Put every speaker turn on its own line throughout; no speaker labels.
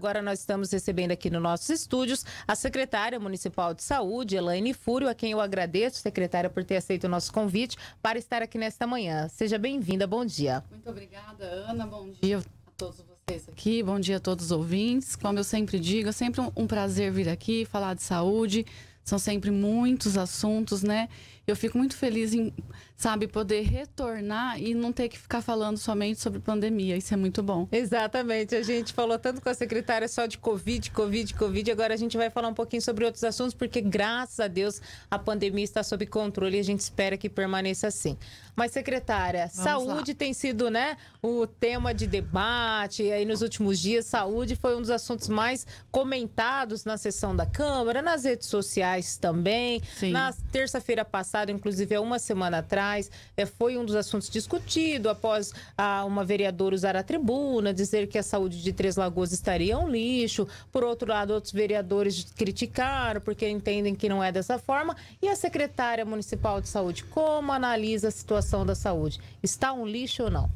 Agora nós estamos recebendo aqui nos nossos estúdios a secretária municipal de saúde, Elaine Fúrio, a quem eu agradeço, secretária, por ter aceito o nosso convite para estar aqui nesta manhã. Seja bem-vinda, bom dia.
Muito obrigada, Ana. Bom dia a todos vocês aqui, bom dia a todos os ouvintes. Como eu sempre digo, é sempre um prazer vir aqui falar de saúde. São sempre muitos assuntos, né? Eu fico muito feliz em, sabe, poder retornar e não ter que ficar falando somente sobre pandemia. Isso é muito bom.
Exatamente. A gente falou tanto com a secretária só de Covid, Covid, Covid. Agora a gente vai falar um pouquinho sobre outros assuntos, porque graças a Deus a pandemia está sob controle e a gente espera que permaneça assim. Mas, secretária, Vamos saúde lá. tem sido, né, o tema de debate. E aí, nos últimos dias, saúde foi um dos assuntos mais comentados na sessão da Câmara, nas redes sociais também. Sim. Na terça-feira passada, inclusive há uma semana atrás, é, foi um dos assuntos discutido após a, uma vereadora usar a tribuna, dizer que a saúde de Três Lagoas estaria um lixo. Por outro lado, outros vereadores criticaram porque entendem que não é dessa forma. E a secretária municipal de saúde, como analisa a situação da saúde? Está um lixo ou não?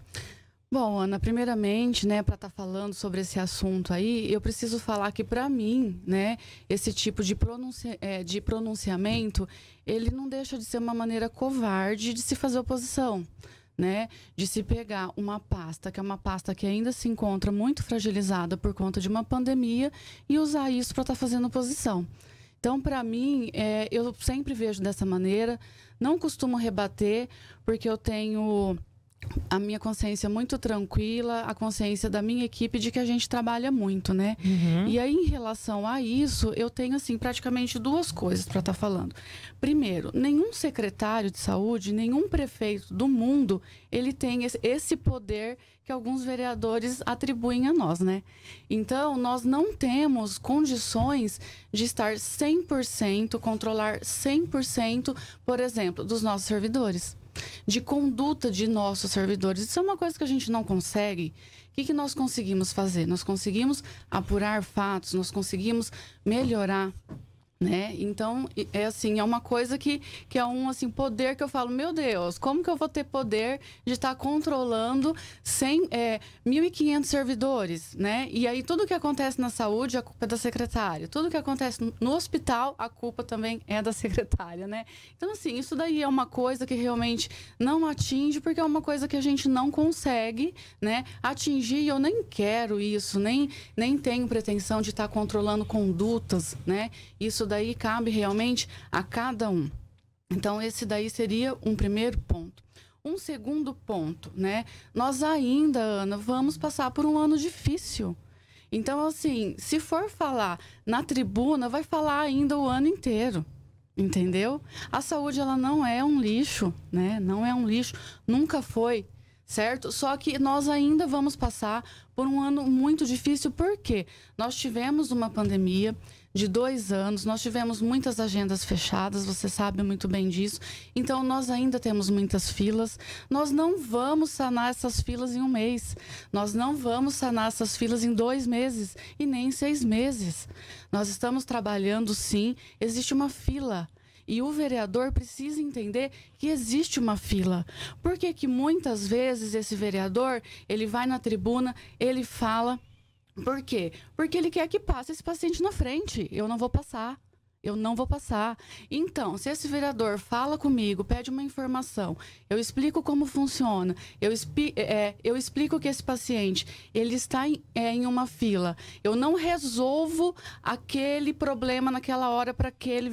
Bom, Ana, primeiramente, né, para estar tá falando sobre esse assunto aí, eu preciso falar que para mim, né, esse tipo de, pronuncia, é, de pronunciamento, ele não deixa de ser uma maneira covarde de se fazer oposição. Né, de se pegar uma pasta, que é uma pasta que ainda se encontra muito fragilizada por conta de uma pandemia, e usar isso para estar tá fazendo oposição. Então, para mim, é, eu sempre vejo dessa maneira, não costumo rebater, porque eu tenho a minha consciência muito tranquila, a consciência da minha equipe de que a gente trabalha muito, né? Uhum. E aí, em relação a isso, eu tenho, assim, praticamente duas coisas para estar tá falando. Primeiro, nenhum secretário de saúde, nenhum prefeito do mundo, ele tem esse poder que alguns vereadores atribuem a nós, né? Então, nós não temos condições de estar 100%, controlar 100%, por exemplo, dos nossos servidores de conduta de nossos servidores. Isso é uma coisa que a gente não consegue. O que, que nós conseguimos fazer? Nós conseguimos apurar fatos, nós conseguimos melhorar né? Então, é assim, é uma coisa que, que é um assim, poder que eu falo, meu Deus, como que eu vou ter poder de estar controlando 100, é, 1.500 servidores, né? E aí tudo que acontece na saúde, a culpa é da secretária. Tudo que acontece no hospital, a culpa também é da secretária, né? Então, assim, isso daí é uma coisa que realmente não atinge, porque é uma coisa que a gente não consegue, né? Atingir, eu nem quero isso, nem, nem tenho pretensão de estar controlando condutas, né? Isso daí cabe realmente a cada um. Então, esse daí seria um primeiro ponto. Um segundo ponto, né? Nós ainda, Ana, vamos passar por um ano difícil. Então, assim, se for falar na tribuna, vai falar ainda o ano inteiro. Entendeu? A saúde, ela não é um lixo, né? Não é um lixo. Nunca foi certo? Só que nós ainda vamos passar por um ano muito difícil, porque nós tivemos uma pandemia de dois anos, nós tivemos muitas agendas fechadas, você sabe muito bem disso, então nós ainda temos muitas filas. Nós não vamos sanar essas filas em um mês, nós não vamos sanar essas filas em dois meses e nem em seis meses. Nós estamos trabalhando sim, existe uma fila e o vereador precisa entender que existe uma fila. Porque que muitas vezes esse vereador, ele vai na tribuna, ele fala por quê? Porque ele quer que passe esse paciente na frente. Eu não vou passar eu não vou passar. Então, se esse vereador fala comigo, pede uma informação, eu explico como funciona, eu, é, eu explico que esse paciente ele está em, é, em uma fila, eu não resolvo aquele problema naquela hora para aquele,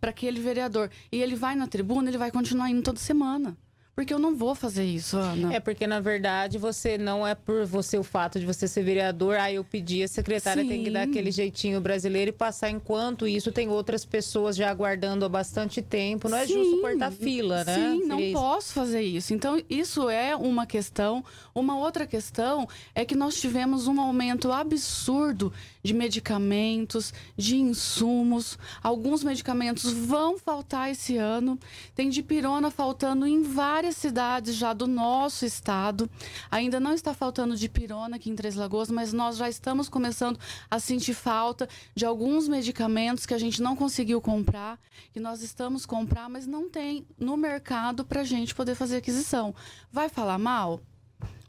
aquele vereador. E ele vai na tribuna, ele vai continuar indo toda semana. Porque eu não vou fazer isso, Ana.
É porque, na verdade, você não é por você o fato de você ser vereador, aí eu pedi, a secretária Sim. tem que dar aquele jeitinho brasileiro e passar. Enquanto isso, tem outras pessoas já aguardando há bastante tempo. Não é Sim. justo cortar fila, né?
Sim, não isso. posso fazer isso. Então, isso é uma questão. Uma outra questão é que nós tivemos um aumento absurdo de medicamentos, de insumos. Alguns medicamentos vão faltar esse ano. Tem dipirona faltando em várias cidades já do nosso estado. Ainda não está faltando dipirona aqui em Três Lagoas, mas nós já estamos começando a sentir falta de alguns medicamentos que a gente não conseguiu comprar, que nós estamos comprar, mas não tem no mercado para a gente poder fazer aquisição. Vai falar mal?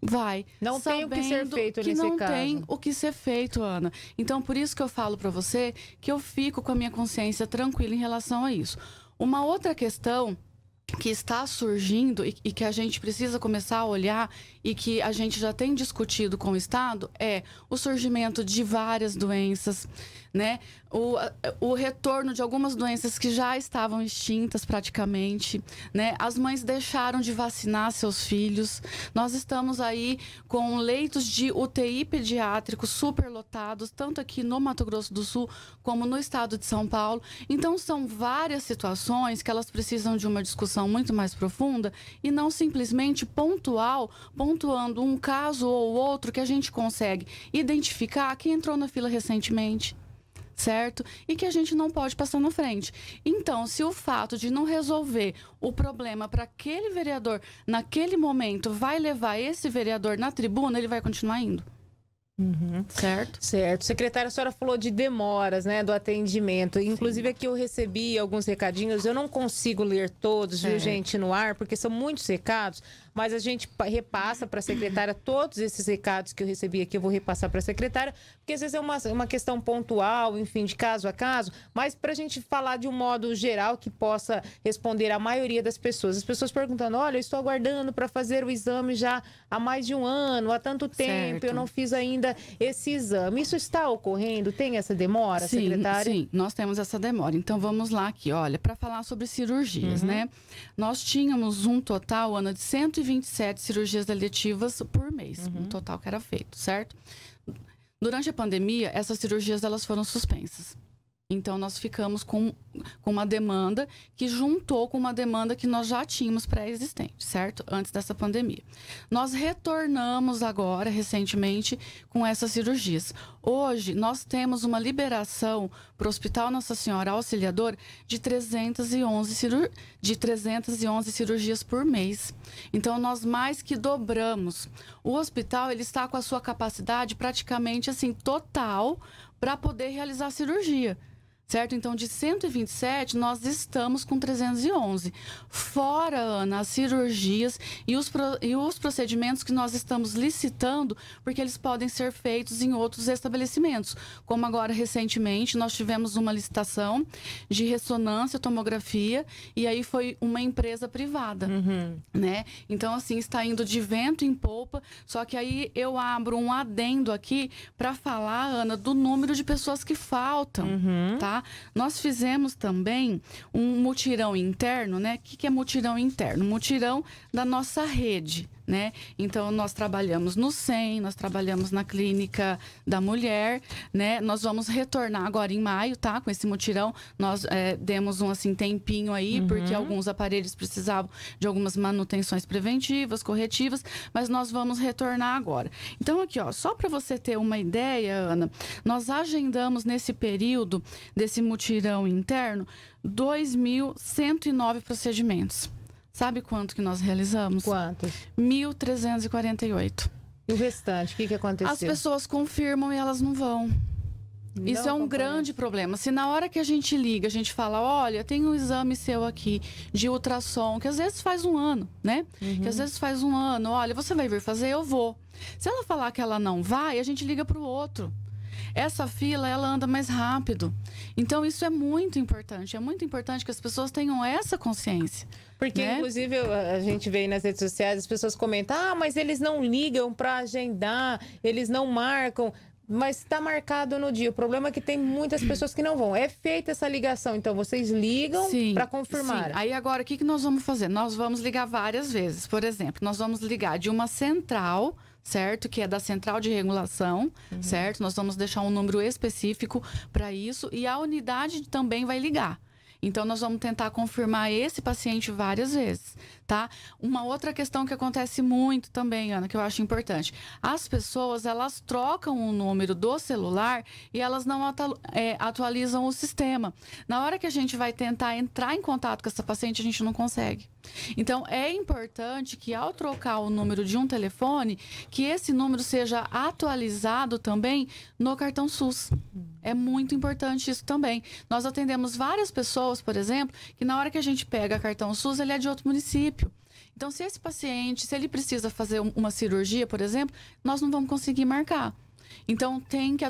Vai.
Não tem o que ser feito
que
nesse
não
caso.
tem o que ser feito, Ana. Então, por isso que eu falo para você que eu fico com a minha consciência tranquila em relação a isso. Uma outra questão que está surgindo e, e, que a gente precisa começar a olhar e que a gente já tem discutido com o Estado é o surgimento de várias doenças, né? O, o retorno de algumas doenças que já estavam extintas praticamente, né? As mães deixaram de vacinar seus filhos. Nós estamos aí com leitos de UTI pediátrico superlotados, tanto aqui no Mato Grosso do Sul como no estado de São Paulo. Então são várias situações que elas precisam de uma discussão muito mais profunda e não simplesmente pontual, pontuando um caso ou outro que a gente consegue identificar quem entrou na fila recentemente certo? E que a gente não pode passar na frente. Então, se o fato de não resolver o problema para aquele vereador naquele momento vai levar esse vereador na tribuna, ele vai continuar indo.
Uhum. Certo? Certo. Secretária, a senhora falou de demoras, né, do atendimento. Inclusive aqui eu recebi alguns recadinhos, eu não consigo ler todos, viu, gente, no ar, porque são muitos recados mas a gente repassa para a secretária todos esses recados que eu recebi aqui, eu vou repassar para a secretária, porque às vezes é uma, uma questão pontual, enfim, de caso a caso, mas para a gente falar de um modo geral que possa responder a maioria das pessoas. As pessoas perguntando: olha, eu estou aguardando para fazer o exame já há mais de um ano, há tanto tempo, certo. eu não fiz ainda esse exame. Isso está ocorrendo? Tem essa demora,
sim,
secretária?
Sim, nós temos essa demora. Então vamos lá aqui, olha, para falar sobre cirurgias, uhum. né? Nós tínhamos um total, Ana, de 120 127 cirurgias eletivas por mês, uhum. no total que era feito, certo? Durante a pandemia, essas cirurgias elas foram suspensas. Então, nós ficamos com, com uma demanda que juntou com uma demanda que nós já tínhamos pré-existente, certo? Antes dessa pandemia. Nós retornamos agora, recentemente, com essas cirurgias. Hoje, nós temos uma liberação para o Hospital Nossa Senhora Auxiliador de 311, cirur... de 311 cirurgias por mês. Então, nós mais que dobramos. O hospital ele está com a sua capacidade praticamente assim total para poder realizar a cirurgia certo? Então, de 127, nós estamos com 311. Fora, Ana, as cirurgias e os, e os procedimentos que nós estamos licitando, porque eles podem ser feitos em outros estabelecimentos. Como agora, recentemente, nós tivemos uma licitação de ressonância, tomografia, e aí foi uma empresa privada, uhum. né? Então, assim, está indo de vento em polpa, só que aí eu abro um adendo aqui para falar, Ana, do número de pessoas que faltam, uhum. tá? Nós fizemos também um mutirão interno, né? O que, que é mutirão interno? Mutirão da nossa rede, né? Então nós trabalhamos no SEM, nós trabalhamos na clínica da mulher, né? Nós vamos retornar agora em maio, tá? Com esse mutirão, nós é, demos um assim tempinho aí, uhum. porque alguns aparelhos precisavam de algumas manutenções preventivas, corretivas, mas nós vamos retornar agora. Então aqui, ó, só para você ter uma ideia, Ana, nós agendamos nesse período desse mutirão interno 2.109 procedimentos. Sabe quanto que nós realizamos?
Quantos?
1.348.
E o restante, o que, que aconteceu?
As pessoas confirmam e elas não vão. Não Isso é um grande problema. Se na hora que a gente liga, a gente fala, olha, tem um exame seu aqui de ultrassom, que às vezes faz um ano, né? Uhum. Que às vezes faz um ano, olha, você vai vir fazer, eu vou. Se ela falar que ela não vai, a gente liga para o outro. Essa fila, ela anda mais rápido. Então, isso é muito importante. É muito importante que as pessoas tenham essa consciência.
Porque, né? inclusive, a gente vê aí nas redes sociais, as pessoas comentam: ah, mas eles não ligam para agendar, eles não marcam. Mas está marcado no dia. O problema é que tem muitas pessoas que não vão. É feita essa ligação, então vocês ligam para confirmar. Sim.
Aí agora o que, que nós vamos fazer? Nós vamos ligar várias vezes. Por exemplo, nós vamos ligar de uma central certo? Que é da central de regulação, uhum. certo? Nós vamos deixar um número específico para isso e a unidade também vai ligar. Então, nós vamos tentar confirmar esse paciente várias vezes, tá? Uma outra questão que acontece muito também, Ana, que eu acho importante. As pessoas, elas trocam o número do celular e elas não atu é, atualizam o sistema. Na hora que a gente vai tentar entrar em contato com essa paciente, a gente não consegue. Então, é importante que ao trocar o número de um telefone, que esse número seja atualizado também no cartão SUS. É muito importante isso também. Nós atendemos várias pessoas, por exemplo, que na hora que a gente pega cartão SUS, ele é de outro município. Então, se esse paciente, se ele precisa fazer uma cirurgia, por exemplo, nós não vamos conseguir marcar. Então, tem que,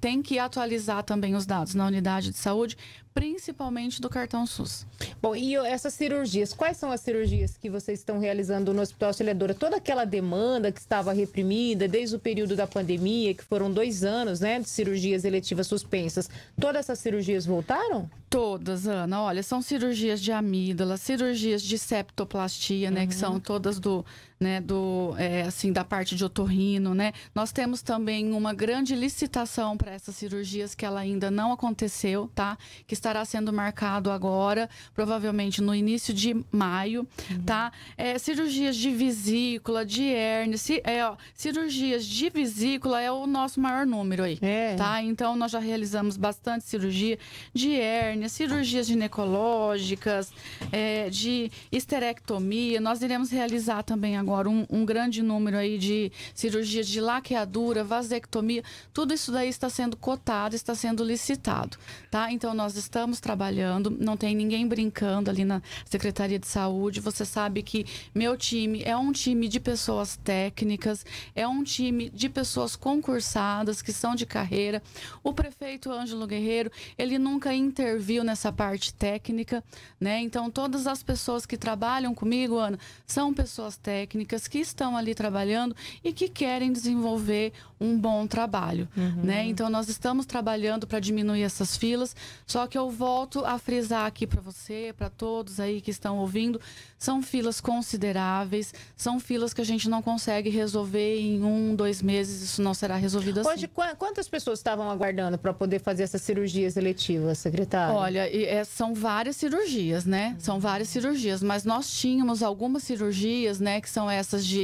tem que atualizar também os dados na unidade de saúde principalmente do cartão SUS.
Bom, e essas cirurgias, quais são as cirurgias que vocês estão realizando no Hospital Auxiliadora? Toda aquela demanda que estava reprimida desde o período da pandemia, que foram dois anos, né, de cirurgias eletivas suspensas, todas essas cirurgias voltaram?
Todas, Ana. Olha, são cirurgias de amígdala, cirurgias de septoplastia, né, que são uhum. todas do, né, do, é, assim, da parte de otorrino, né? Nós temos também uma grande licitação para essas cirurgias que ela ainda não aconteceu, tá? Que está estará sendo marcado agora, provavelmente no início de maio, uhum. tá? É, cirurgias de vesícula, de hérnia, ci, é, ó, cirurgias de vesícula é o nosso maior número aí, é. tá? Então, nós já realizamos bastante cirurgia de hérnia, cirurgias ginecológicas, é, de esterectomia. Nós iremos realizar também agora um, um grande número aí de cirurgias de laqueadura, vasectomia. Tudo isso daí está sendo cotado, está sendo licitado, tá? Então, nós estamos trabalhando, não tem ninguém brincando ali na Secretaria de Saúde. Você sabe que meu time é um time de pessoas técnicas, é um time de pessoas concursadas que são de carreira. O prefeito Ângelo Guerreiro, ele nunca interviu nessa parte técnica, né? Então todas as pessoas que trabalham comigo, Ana, são pessoas técnicas que estão ali trabalhando e que querem desenvolver um bom trabalho, uhum. né? Então nós estamos trabalhando para diminuir essas filas, só que eu eu volto a frisar aqui para você, para todos aí que estão ouvindo, são filas consideráveis, são filas que a gente não consegue resolver em um, dois meses, isso não será resolvido assim.
Hoje, quantas pessoas estavam aguardando para poder fazer essas cirurgias eletivas, secretário?
Olha, é, são várias cirurgias, né? São várias cirurgias, mas nós tínhamos algumas cirurgias, né, que são essas de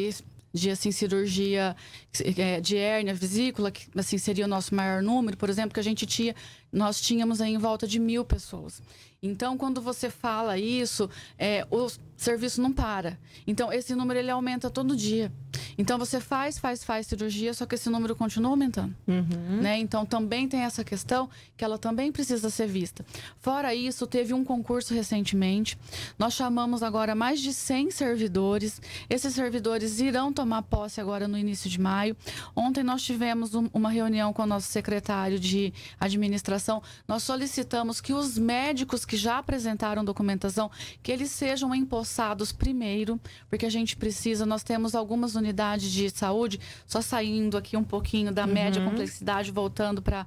de assim cirurgia é, de hérnia, vesícula, que assim seria o nosso maior número, por exemplo, que a gente tinha, nós tínhamos aí em volta de mil pessoas. Então, quando você fala isso, é, o serviço não para. Então, esse número ele aumenta todo dia. Então, você faz, faz, faz cirurgia, só que esse número continua aumentando. Uhum. Né? Então, também tem essa questão que ela também precisa ser vista. Fora isso, teve um concurso recentemente. Nós chamamos agora mais de 100 servidores. Esses servidores irão tomar posse agora no início de maio. Ontem nós tivemos um, uma reunião com o nosso secretário de administração. Nós solicitamos que os médicos que já apresentaram documentação, que eles sejam empossados primeiro, porque a gente precisa, nós temos algumas unidades de saúde, só saindo aqui um pouquinho da uhum. média complexidade, voltando para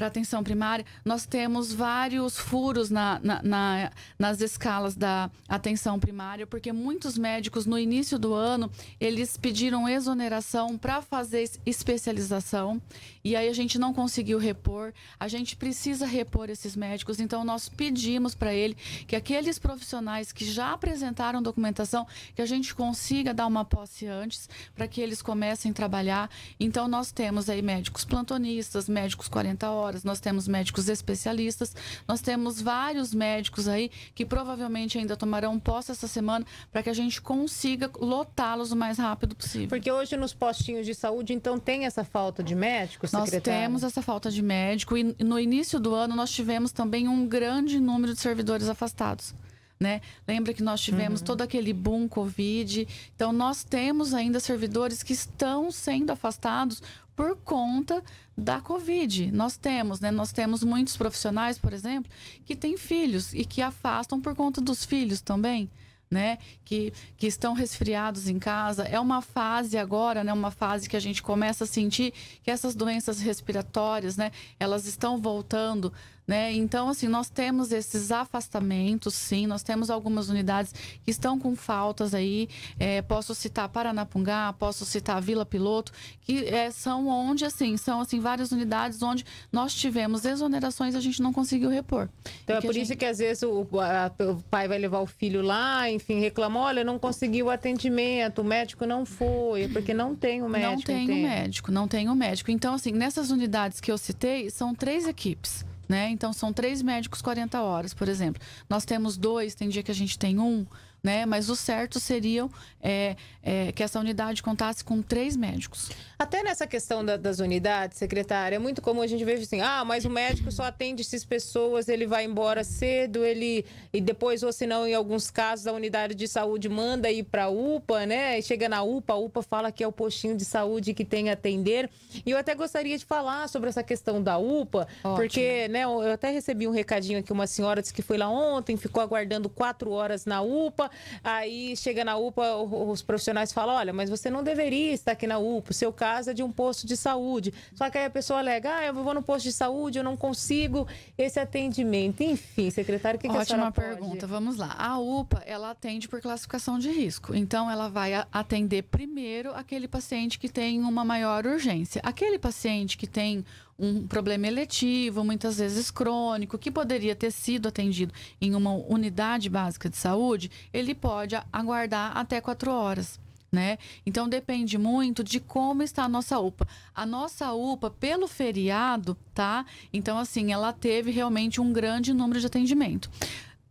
para atenção primária, nós temos vários furos na, na, na, nas escalas da atenção primária, porque muitos médicos no início do ano eles pediram exoneração para fazer especialização e aí a gente não conseguiu repor. A gente precisa repor esses médicos, então nós pedimos para ele que aqueles profissionais que já apresentaram documentação, que a gente consiga dar uma posse antes para que eles comecem a trabalhar. Então nós temos aí médicos plantonistas, médicos 40 horas horas. Nós temos médicos especialistas, nós temos vários médicos aí que provavelmente ainda tomarão posse essa semana para que a gente consiga lotá-los o mais rápido possível.
Porque hoje nos postinhos de saúde, então, tem essa falta de médicos,
Nós temos essa falta de médico e no início do ano nós tivemos também um grande número de servidores afastados. Né? Lembra que nós tivemos uhum. todo aquele boom Covid. Então, nós temos ainda servidores que estão sendo afastados por conta da Covid. Nós temos, né? Nós temos muitos profissionais, por exemplo, que têm filhos e que afastam por conta dos filhos também. Né, que, que estão resfriados em casa. É uma fase agora, né, uma fase que a gente começa a sentir que essas doenças respiratórias, né, elas estão voltando né? Então, assim, nós temos esses afastamentos, sim, nós temos algumas unidades que estão com faltas aí. É, posso citar Paranapungá, posso citar Vila Piloto, que é, são onde, assim, são assim, várias unidades onde nós tivemos exonerações e a gente não conseguiu repor.
Então é por isso que às vezes o, a, o, pai vai levar o filho lá, enfim, reclama, olha, não conseguiu o atendimento, o médico não foi, porque não tem o médico.
Não tem o médico, não tem o médico. Então, assim, nessas unidades que eu citei, são três equipes. Né? Então, são três médicos 40 horas, por exemplo. Nós temos dois, tem dia que a gente tem um, né? Mas o certo seria é, é, que essa unidade contasse com três médicos.
Até nessa questão da, das unidades, secretária, é muito comum a gente ver assim, ah, mas o médico só atende essas pessoas, ele vai embora cedo, ele e depois, ou se não, em alguns casos, a unidade de saúde manda ir para a UPA, né? E chega na UPA, a UPA fala que é o postinho de saúde que tem a atender. E eu até gostaria de falar sobre essa questão da UPA, Ótimo. porque, né, eu até recebi um recadinho aqui, uma senhora disse que foi lá ontem, ficou aguardando quatro horas na UPA, aí chega na UPA, os profissionais falam, olha, mas você não deveria estar aqui na UPA, o seu caso é de um posto de saúde. Só que aí a pessoa alega, ah, eu vou no posto de saúde, eu não consigo esse atendimento. Enfim, secretário, o que,
Ótima
que a senhora
pergunta, pode? vamos lá. A UPA, ela atende por classificação de risco. Então, ela vai atender primeiro aquele paciente que tem uma maior urgência. Aquele paciente que tem um problema eletivo, muitas vezes crônico, que poderia ter sido atendido em uma unidade básica de saúde, ele pode aguardar até quatro horas. Né? Então depende muito de como está a nossa UPA. A nossa UPA, pelo feriado, tá? Então, assim, ela teve realmente um grande número de atendimento.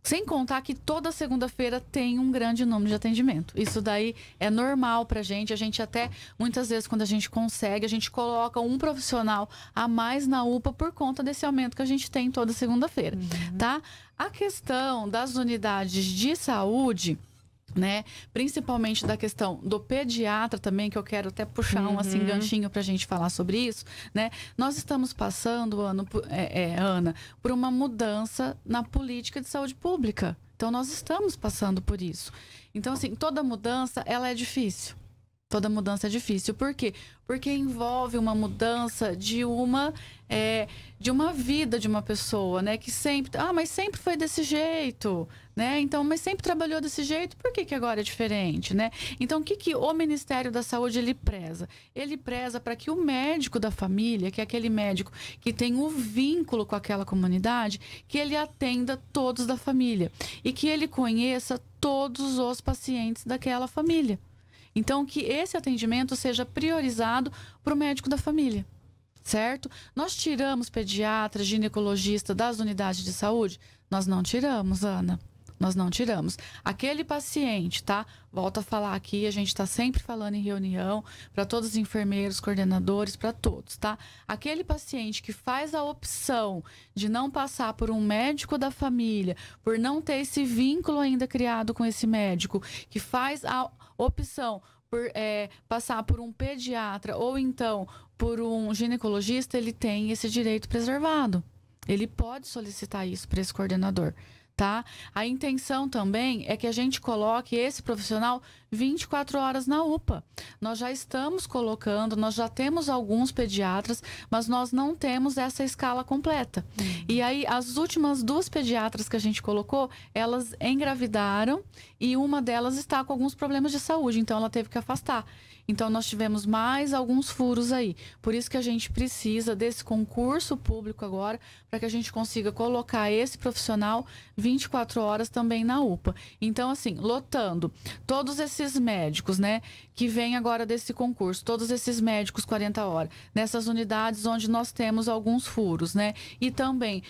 Sem contar que toda segunda-feira tem um grande número de atendimento. Isso daí é normal pra gente. A gente até, muitas vezes, quando a gente consegue, a gente coloca um profissional a mais na UPA por conta desse aumento que a gente tem toda segunda-feira, uhum. tá? A questão das unidades de saúde né? Principalmente da questão do pediatra também, que eu quero até puxar uhum. um assim uhum. ganchinho para a gente falar sobre isso, né? Nós estamos passando, ano, é, é, Ana, por uma mudança na política de saúde pública. Então nós estamos passando por isso. Então assim, toda mudança ela é difícil. Toda mudança é difícil. Por quê? Porque envolve uma mudança de uma é, de uma vida de uma pessoa, né? Que sempre, ah, mas sempre foi desse jeito, né? Então, mas sempre trabalhou desse jeito. Por que, que agora é diferente, né? Então, o que, que o Ministério da Saúde ele preza? Ele preza para que o médico da família, que é aquele médico que tem o um vínculo com aquela comunidade, que ele atenda todos da família e que ele conheça todos os pacientes daquela família. Então, que esse atendimento seja priorizado para o médico da família, certo? Nós tiramos pediatra, ginecologista das unidades de saúde? Nós não tiramos, Ana. Nós não tiramos. Aquele paciente, tá? Volto a falar aqui, a gente está sempre falando em reunião para todos os enfermeiros, coordenadores, para todos, tá? Aquele paciente que faz a opção de não passar por um médico da família, por não ter esse vínculo ainda criado com esse médico, que faz a opção por é, passar por um pediatra ou então por um ginecologista, ele tem esse direito preservado. Ele pode solicitar isso para esse coordenador tá? A intenção também é que a gente coloque esse profissional 24 horas na UPA. Nós já estamos colocando, nós já temos alguns pediatras, mas nós não temos essa escala completa. Uhum. E aí, as últimas duas pediatras que a gente colocou, elas engravidaram e uma delas está com alguns problemas de saúde, então ela teve que afastar. Então, nós tivemos mais alguns furos aí. Por isso que a gente precisa desse concurso público agora, para que a gente consiga colocar esse profissional 24 horas também na UPA. Então, assim, lotando todos esses médicos, né, que vêm agora desse concurso, todos esses médicos 40 horas, nessas unidades onde nós temos alguns furos, né, e também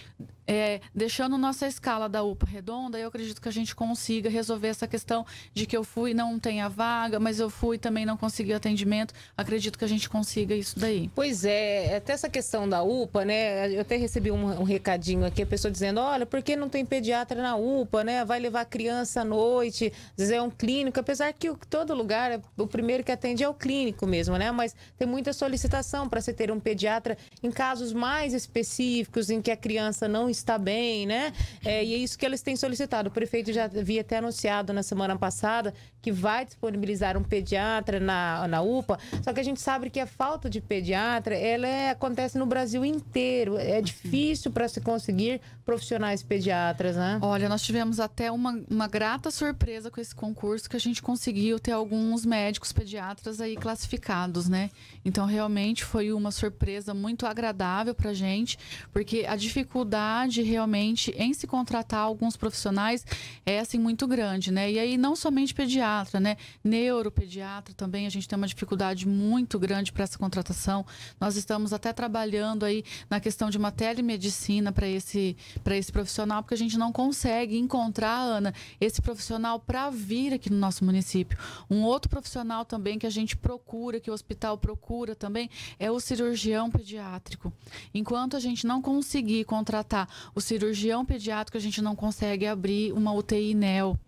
é, deixando nossa escala da UPA redonda, eu acredito que a gente consiga resolver essa questão de que eu fui não tenha vaga, mas eu fui também não consegui atendimento. Acredito que a gente consiga isso daí.
Pois é, até essa questão da UPA, né? Eu até recebi um, um recadinho aqui, a pessoa dizendo: olha, por que não tem pediatra na UPA, né? Vai levar criança à noite, dizer é um clínico, apesar que todo lugar, o primeiro que atende é o clínico mesmo, né? Mas tem muita solicitação para se ter um pediatra em casos mais específicos, em que a criança não está está bem, né? É, e é isso que eles têm solicitado. O prefeito já havia até anunciado na semana passada que vai disponibilizar um pediatra na, na UPA, só que a gente sabe que a falta de pediatra, ela é, acontece no Brasil inteiro. É difícil para se conseguir profissionais pediatras, né?
Olha, nós tivemos até uma, uma grata surpresa com esse concurso que a gente conseguiu ter alguns médicos pediatras aí classificados, né? Então, realmente foi uma surpresa muito agradável para gente, porque a dificuldade dificuldade realmente em se contratar alguns profissionais é assim muito grande, né? E aí não somente pediatra, né? Neuropediatra também a gente tem uma dificuldade muito grande para essa contratação. Nós estamos até trabalhando aí na questão de uma telemedicina para esse para esse profissional, porque a gente não consegue encontrar, Ana, esse profissional para vir aqui no nosso município. Um outro profissional também que a gente procura, que o hospital procura também, é o cirurgião pediátrico. Enquanto a gente não conseguir contratar o cirurgião pediátrico, a gente não consegue abrir uma UTI NEO.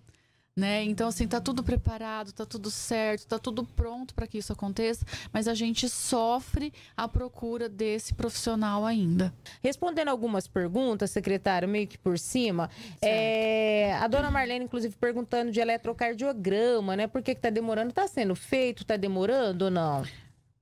Né? Então, assim, tá tudo preparado, tá tudo certo, tá tudo pronto para que isso aconteça, mas a gente sofre a procura desse profissional ainda.
Respondendo algumas perguntas, secretário, meio que por cima, é, a dona Marlene, inclusive, perguntando de eletrocardiograma, né? Por que, que tá demorando? Tá sendo feito? Tá demorando ou não?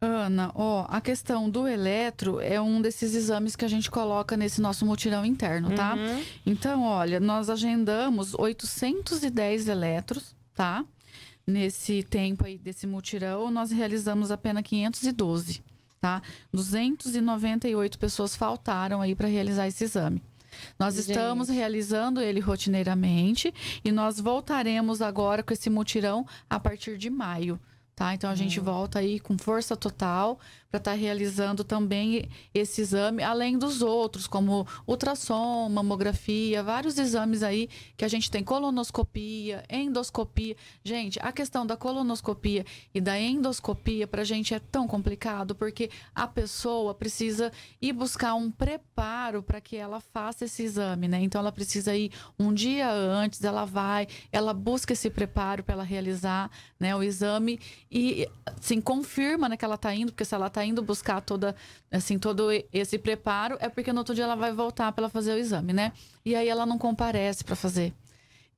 Ana, ó, a questão do eletro é um desses exames que a gente coloca nesse nosso mutirão interno, tá? Uhum. Então, olha, nós agendamos 810 eletros, tá? Nesse tempo aí desse mutirão, nós realizamos apenas 512, tá? 298 pessoas faltaram aí para realizar esse exame. Nós Gente. estamos realizando ele rotineiramente e nós voltaremos agora com esse mutirão a partir de maio. Tá? Então a gente uhum. volta aí com força total para estar tá realizando também esse exame, além dos outros, como ultrassom, mamografia, vários exames aí que a gente tem colonoscopia, endoscopia. Gente, a questão da colonoscopia e da endoscopia para a gente é tão complicado porque a pessoa precisa ir buscar um preparo para que ela faça esse exame, né? Então ela precisa ir um dia antes, ela vai, ela busca esse preparo para ela realizar, né, o exame e assim confirma né, que ela está indo, porque se ela está indo buscar toda assim todo esse preparo é porque no outro dia ela vai voltar para fazer o exame, né? E aí ela não comparece para fazer.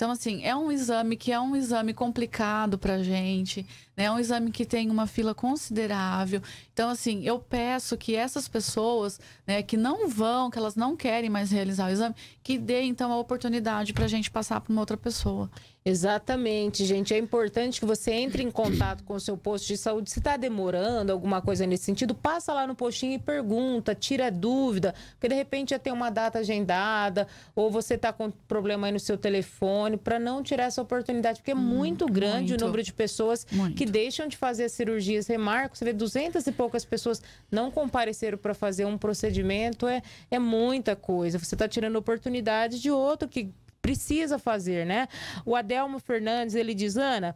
Então, assim, é um exame que é um exame complicado para gente, né? É um exame que tem uma fila considerável. Então, assim, eu peço que essas pessoas, né, que não vão, que elas não querem mais realizar o exame, que dê, então, a oportunidade para a gente passar para uma outra pessoa.
Exatamente, gente. É importante que você entre em contato com o seu posto de saúde. Se está demorando alguma coisa nesse sentido, passa lá no postinho e pergunta, tira dúvida, porque de repente já tem uma data agendada, ou você está com problema aí no seu telefone, para não tirar essa oportunidade, porque é hum, muito grande muito, o número de pessoas muito. que deixam de fazer as cirurgias. Remarco, você vê 200 e poucas pessoas não compareceram para fazer um procedimento, é, é muita coisa. Você está tirando oportunidade de outro que precisa fazer, né? O Adelmo Fernandes, ele diz, Ana,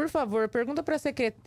por favor, pergunta para a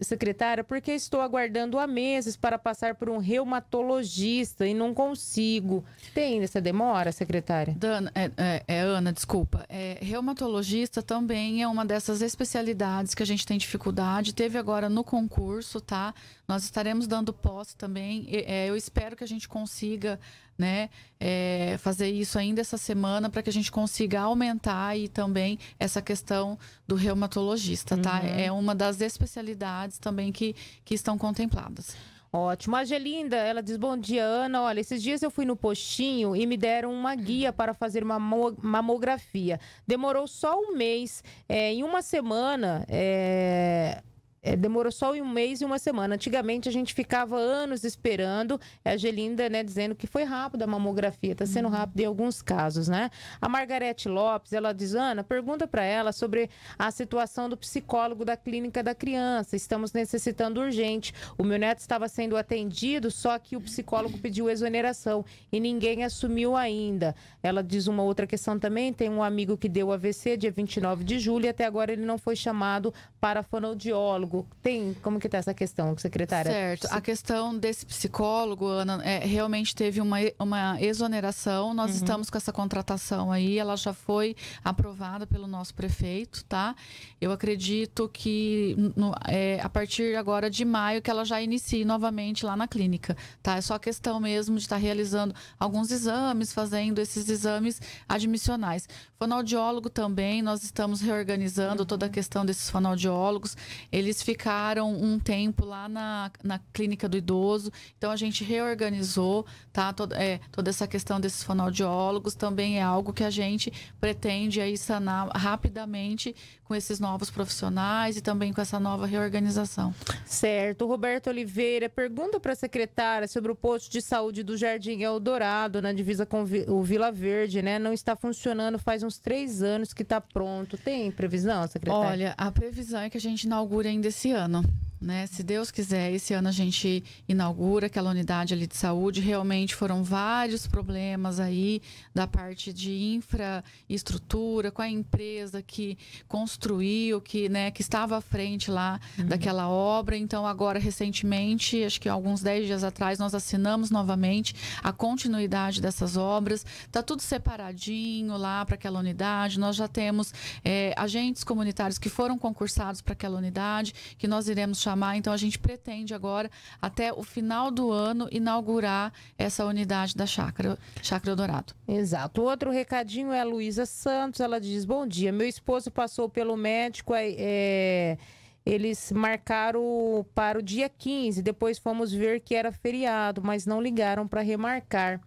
secretária por que estou aguardando há meses para passar por um reumatologista e não consigo. Tem essa demora, secretária?
Dana, é, é, é Ana, desculpa. É, reumatologista também é uma dessas especialidades que a gente tem dificuldade. Teve agora no concurso, tá? Nós estaremos dando posse também. É, eu espero que a gente consiga né, é, fazer isso ainda essa semana para que a gente consiga aumentar aí também essa questão do reumatologista, tá? Uhum. É uma das especialidades também que, que estão contempladas.
Ótimo. A Gelinda, ela diz: Bom dia, Ana. Olha, esses dias eu fui no postinho e me deram uma guia para fazer uma mamografia. Demorou só um mês. É, em uma semana, é, é, demorou só um mês e uma semana. Antigamente a gente ficava anos esperando. É a Gelinda, né, dizendo que foi rápido a mamografia, está sendo uhum. rápido em alguns casos, né? A Margarete Lopes, ela diz: Ana, pergunta para ela sobre a situação do psicólogo da clínica da criança. Estamos necessitando urgente. O meu neto estava sendo atendido, só que o psicólogo pediu exoneração e ninguém assumiu ainda. Ela diz uma outra questão também: tem um amigo que deu AVC dia 29 de julho e até agora ele não foi chamado para fonoaudiólogo psicólogo tem como que tá essa questão, secretária?
Certo. A questão desse psicólogo, Ana, é, realmente teve uma, uma exoneração. Nós uhum. estamos com essa contratação aí, ela já foi aprovada pelo nosso prefeito, tá? Eu acredito que no, é, a partir agora de maio que ela já inicie novamente lá na clínica, tá? É só questão mesmo de estar tá realizando alguns exames, fazendo esses exames admissionais. Fonoaudiólogo também, nós estamos reorganizando uhum. toda a questão desses fonoaudiólogos. Eles ficaram um tempo lá na, na clínica do idoso. Então a gente reorganizou, tá? Toda, é, toda essa questão desses fonoaudiólogos também é algo que a gente pretende aí sanar rapidamente com esses novos profissionais e também com essa nova reorganização.
Certo. Roberto Oliveira pergunta para a secretária sobre o posto de saúde do Jardim Eldorado, na divisa com o Vila Verde, né? Não está funcionando faz uns três anos que está pronto. Tem previsão, secretária?
Olha, a previsão é que a gente inaugure ainda esse ano. Né? Se Deus quiser, esse ano a gente inaugura aquela unidade ali de saúde. Realmente foram vários problemas aí da parte de infraestrutura com a empresa que construiu, que, né, que estava à frente lá uhum. daquela obra. Então, agora, recentemente, acho que alguns 10 dias atrás, nós assinamos novamente a continuidade dessas obras. Está tudo separadinho lá para aquela unidade. Nós já temos é, agentes comunitários que foram concursados para aquela unidade, que nós iremos chamar Então a gente pretende agora, até o final do ano, inaugurar essa unidade da Chácara, Chácara Dourado.
Exato. Outro recadinho é a Luísa Santos. Ela diz: Bom dia, meu esposo passou pelo médico. É, eles marcaram para o dia 15, depois fomos ver que era feriado, mas não ligaram para remarcar.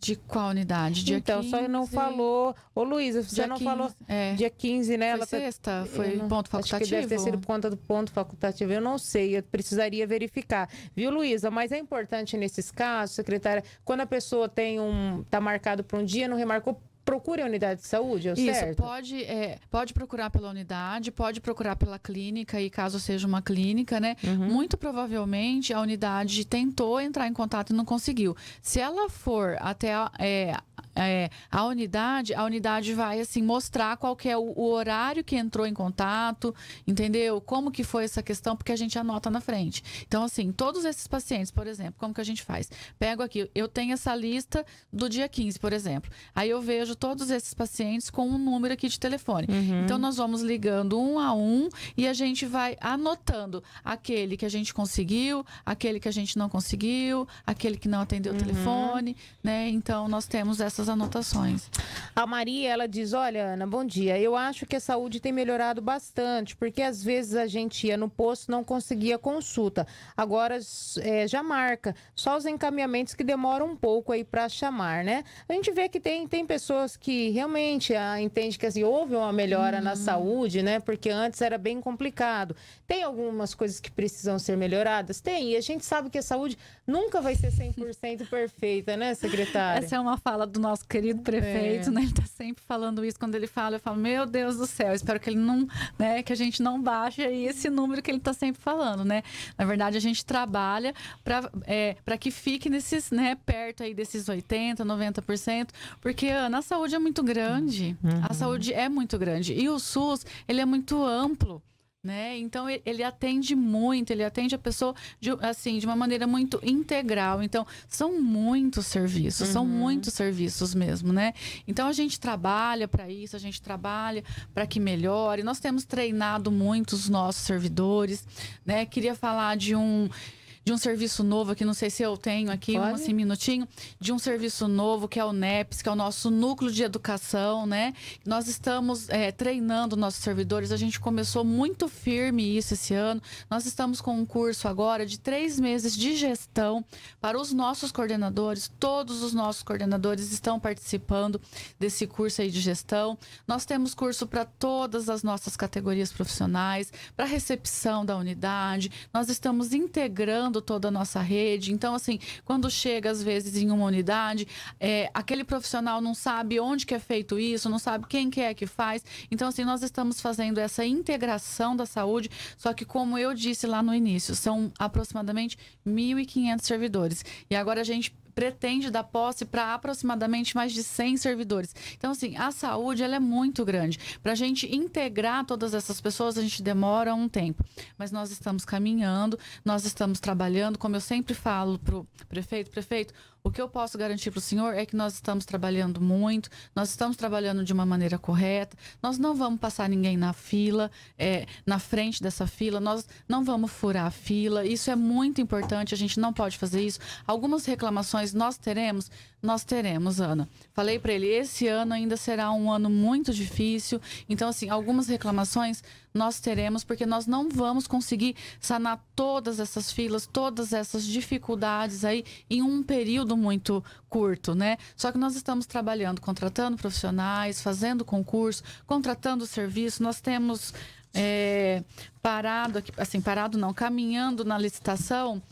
De qual unidade?
Dia então, 15... só não falou. Ô, Luísa, você não 15, falou. É. Dia 15, né?
Foi ela tá sexta? Foi não... ponto facultativo? Acho que
deve ter sido conta do ponto facultativo. Eu não sei, eu precisaria verificar. Viu, Luísa? Mas é importante nesses casos, secretária, quando a pessoa tem um. tá marcado para um dia, não remarcou, procure a unidade de saúde, é
Isso,
certo?
Pode, é, pode procurar pela unidade, pode procurar pela clínica, e caso seja uma clínica, né? Uhum. Muito provavelmente a unidade tentou entrar em contato e não conseguiu. Se ela for até a, é, é, a unidade, a unidade vai assim mostrar qual é o, o, horário que entrou em contato, entendeu? Como que foi essa questão, porque a gente anota na frente. Então, assim, todos esses pacientes, por exemplo, como que a gente faz? Pego aqui, eu tenho essa lista do dia 15, por exemplo. Aí eu vejo todos esses pacientes com um número aqui de telefone. Uhum. Então, nós vamos ligando um a um e a gente vai anotando aquele que a gente conseguiu, aquele que a gente não conseguiu, aquele que não atendeu o uhum. telefone, né? Então, nós temos essa essas anotações.
A Maria, ela diz: Olha, Ana, bom dia. Eu acho que a saúde tem melhorado bastante, porque às vezes a gente ia no posto não conseguia consulta. Agora é, já marca. Só os encaminhamentos que demoram um pouco aí para chamar, né? A gente vê que tem, tem pessoas que realmente ah, entende que assim, houve uma melhora hum. na saúde, né? Porque antes era bem complicado. Tem algumas coisas que precisam ser melhoradas? Tem. E a gente sabe que a saúde nunca vai ser 100% perfeita, né, secretária?
Essa é uma fala do nosso querido prefeito, é. né? Ele tá sempre falando isso. Quando ele fala, eu falo, meu Deus do céu, espero que ele não, né? Que a gente não baixe aí esse número que ele tá sempre falando, né? Na verdade, a gente trabalha para é, que fique nesses, né? Perto aí desses 80%, 90%, porque, Ana, saúde é muito grande. Uhum. A saúde é muito grande. E o SUS, ele é muito amplo né? Então ele atende muito, ele atende a pessoa de, assim de uma maneira muito integral. Então são muitos serviços, uhum. são muitos serviços mesmo, né? Então a gente trabalha para isso, a gente trabalha para que melhore. Nós temos treinado muito os nossos servidores, né? Queria falar de um de um serviço novo aqui, não sei se eu tenho aqui, Pode? um assim, minutinho, de um serviço novo que é o NEPS, que é o nosso núcleo de educação, né? Nós estamos é, treinando nossos servidores, a gente começou muito firme isso esse ano. Nós estamos com um curso agora de três meses de gestão para os nossos coordenadores, todos os nossos coordenadores estão participando desse curso aí de gestão. Nós temos curso para todas as nossas categorias profissionais, para recepção da unidade, nós estamos integrando toda a nossa rede. Então, assim, quando chega às vezes em uma unidade, é, aquele profissional não sabe onde que é feito isso, não sabe quem que é que faz. Então, assim, nós estamos fazendo essa integração da saúde, só que como eu disse lá no início, são aproximadamente 1.500 servidores. E agora a gente pretende dar posse para aproximadamente mais de 100 servidores. Então, assim, a saúde ela é muito grande. Para a gente integrar todas essas pessoas, a gente demora um tempo. Mas nós estamos caminhando, nós estamos trabalhando, como eu sempre falo para o prefeito, prefeito, o que eu posso garantir para o senhor é que nós estamos trabalhando muito, nós estamos trabalhando de uma maneira correta, nós não vamos passar ninguém na fila, é, na frente dessa fila, nós não vamos furar a fila. Isso é muito importante, a gente não pode fazer isso. Algumas reclamações nós teremos? Nós teremos, Ana. Falei para ele, esse ano ainda será um ano muito difícil. Então, assim, algumas reclamações nós teremos, porque nós não vamos conseguir sanar todas essas filas, todas essas dificuldades aí em um período muito curto, né? Só que nós estamos trabalhando, contratando profissionais, fazendo concurso, contratando serviço. Nós temos é, parado assim, parado não, caminhando na licitação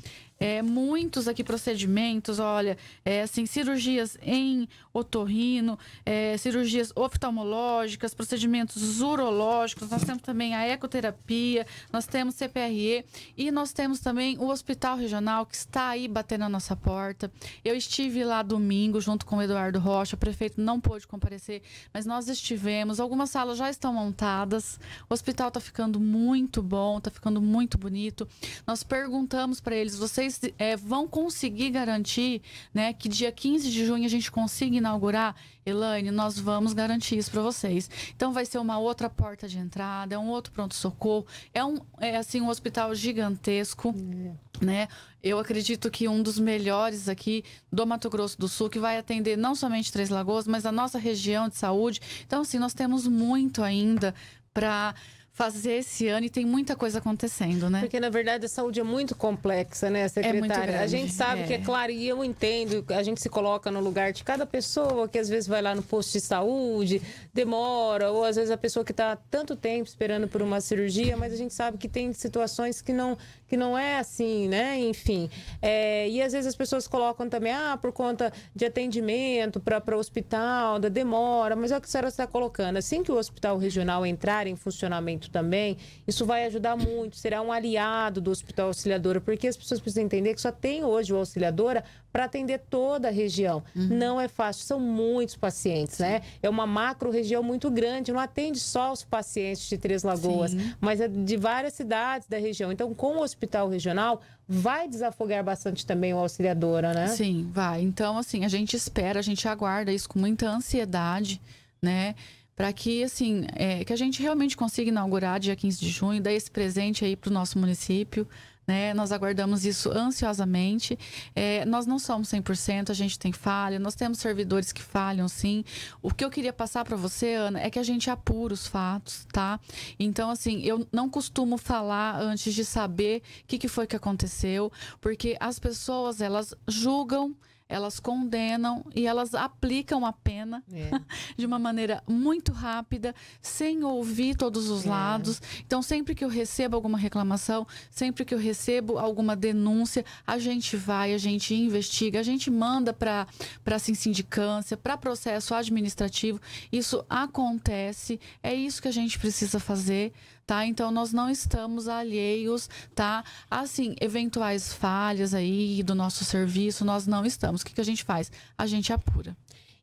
é, muitos aqui procedimentos, olha, é, assim, cirurgias em otorrino, é, cirurgias oftalmológicas, procedimentos urológicos, nós temos também a ecoterapia, nós temos CPRE e nós temos também o Hospital Regional que está aí batendo na nossa porta. Eu estive lá domingo junto com o Eduardo Rocha, o prefeito não pôde comparecer, mas nós estivemos, algumas salas já estão montadas, o hospital está ficando muito bom, está ficando muito bonito. Nós perguntamos para eles, vocês vocês é, vão conseguir garantir né, que dia 15 de junho a gente consiga inaugurar? Elaine, nós vamos garantir isso para vocês. Então vai ser uma outra porta de entrada, é um outro pronto-socorro, é um é, assim um hospital gigantesco. É. Né? Eu acredito que um dos melhores aqui do Mato Grosso do Sul, que vai atender não somente Três Lagoas, mas a nossa região de saúde. Então, assim, nós temos muito ainda para fazer esse ano e tem muita coisa acontecendo, né?
Porque, na verdade, a saúde é muito complexa, né, secretária? É a gente sabe é. que, é claro, e eu entendo, a gente se coloca no lugar de cada pessoa que às vezes vai lá no posto de saúde, demora, ou às vezes a pessoa que está tanto tempo esperando por uma cirurgia, mas a gente sabe que tem situações que não, que não é assim, né? Enfim. É, e às vezes as pessoas colocam também, ah, por conta de atendimento para o hospital, da demora, mas é o que a senhora está colocando. Assim que o hospital regional entrar em funcionamento também, isso vai ajudar muito, será um aliado do Hospital Auxiliadora, porque as pessoas precisam entender que só tem hoje o Auxiliadora para atender toda a região. Uhum. Não é fácil, são muitos pacientes, né? Sim. né? É uma macro região muito grande, não atende só os pacientes de Três Lagoas, Sim. mas é de várias cidades da região. Então, com o hospital regional, vai desafogar bastante também o auxiliadora, né?
Sim, vai. Então, assim, a gente espera, a gente aguarda isso com muita ansiedade, né? Para que assim é, que a gente realmente consiga inaugurar dia 15 de junho, dar esse presente aí para o nosso município. Né? Nós aguardamos isso ansiosamente. É, nós não somos 100%, a gente tem falha, nós temos servidores que falham, sim. O que eu queria passar para você, Ana, é que a gente apura os fatos, tá? Então, assim, eu não costumo falar antes de saber o que, que foi que aconteceu, porque as pessoas, elas julgam elas condenam e elas aplicam a pena é. de uma maneira muito rápida, sem ouvir todos os é. lados. Então, sempre que eu recebo alguma reclamação, sempre que eu recebo alguma denúncia, a gente vai, a gente investiga, a gente manda para a sindicância, para processo administrativo. Isso acontece, é isso que a gente precisa fazer tá? Então nós não estamos alheios, tá? Assim, eventuais falhas aí do nosso serviço, nós não estamos. O que, que a gente faz? A gente apura.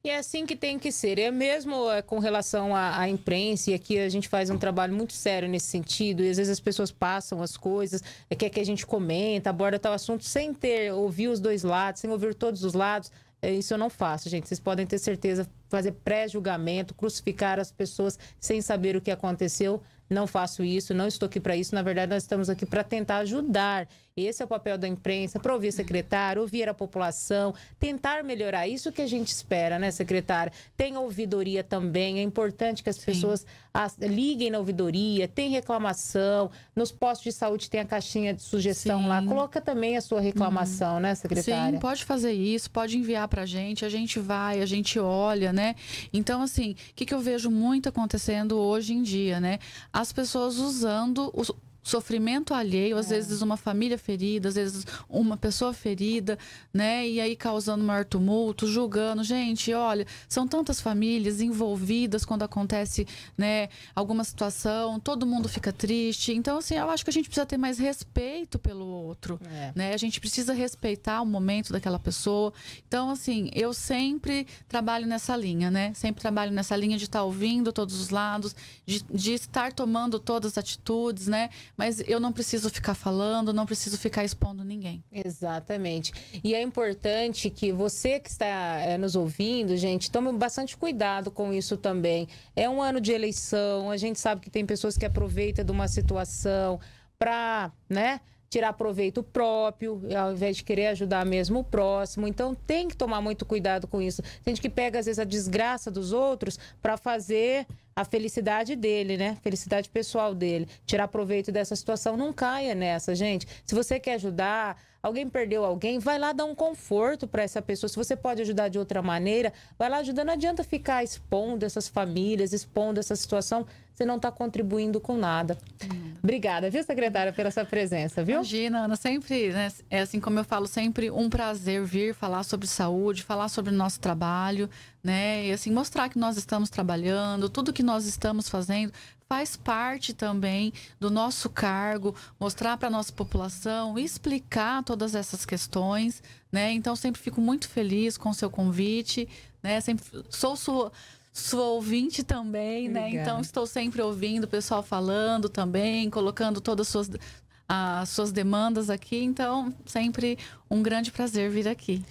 E é assim que tem que ser. É mesmo é, com relação à, à, imprensa, e aqui a gente faz um trabalho muito sério nesse sentido, e às vezes as pessoas passam as coisas, é, quer que a gente comenta, aborda tal assunto, sem ter, ouvir os dois lados, sem ouvir todos os lados. É, isso eu não faço, gente. Vocês podem ter certeza, fazer pré-julgamento, crucificar as pessoas sem saber o que aconteceu não faço isso, não estou aqui para isso. Na verdade, nós estamos aqui para tentar ajudar. Esse é o papel da imprensa, para ouvir secretário, ouvir a população, tentar melhorar. Isso que a gente espera, né, secretária? Tem ouvidoria também. É importante que as Sim. pessoas as, liguem na ouvidoria, tem reclamação. Nos postos de saúde tem a caixinha de sugestão Sim. lá. Coloca também a sua reclamação, né, secretária?
Sim, pode fazer isso, pode enviar para a gente. A gente vai, a gente olha, né? Então, assim, o que, que eu vejo muito acontecendo hoje em dia, né? as pessoas usando os, sofrimento alheio, às é. vezes uma família ferida, às vezes uma pessoa ferida, né? E aí causando maior tumulto, julgando. Gente, olha, são tantas famílias envolvidas quando acontece, né, alguma situação, todo mundo fica triste. Então, assim, eu acho que a gente precisa ter mais respeito pelo outro, é. né? A gente precisa respeitar o momento daquela pessoa. Então, assim, eu sempre trabalho nessa linha, né? Sempre trabalho nessa linha de estar ouvindo todos os lados, de, de estar tomando todas as atitudes, né? Mas eu não preciso ficar falando, não preciso ficar expondo ninguém.
Exatamente. E é importante que você que está é, nos ouvindo, gente, tome bastante cuidado com isso também. É um ano de eleição, a gente sabe que tem pessoas que aproveitam de uma situação para, né? Tirar proveito próprio, ao invés de querer ajudar mesmo o próximo. Então tem que tomar muito cuidado com isso. Tem gente que pega, às vezes, a desgraça dos outros para fazer a felicidade dele, né? Felicidade pessoal dele. Tirar proveito dessa situação. Não caia nessa, gente. Se você quer ajudar, alguém perdeu alguém, vai lá dar um conforto para essa pessoa. Se você pode ajudar de outra maneira, vai lá ajudar. Não adianta ficar expondo essas famílias, expondo essa situação. Você não está contribuindo com nada. Hum. Obrigada, viu, secretária, pela sua presença, viu?
Imagina, Ana, sempre, né? É assim como eu falo, sempre um prazer vir falar sobre saúde, falar sobre o nosso trabalho, né? E assim, mostrar que nós estamos trabalhando, tudo que nós estamos fazendo faz parte também do nosso cargo, mostrar para a nossa população, explicar todas essas questões, né? Então, sempre fico muito feliz com o seu convite, né? Sempre sou sua sua ouvinte também, né? Obrigada. né? Então estou sempre ouvindo o pessoal falando também, colocando todas as suas, as suas demandas aqui. Então, sempre um grande prazer vir aqui.